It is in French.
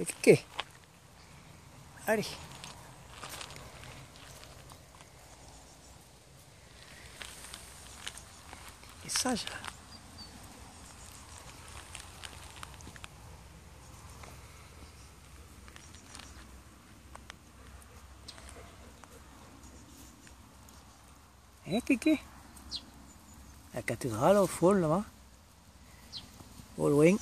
Ok. Allez. Et sage. Eh, Kiki La cathédrale au fond là-bas. Au loin.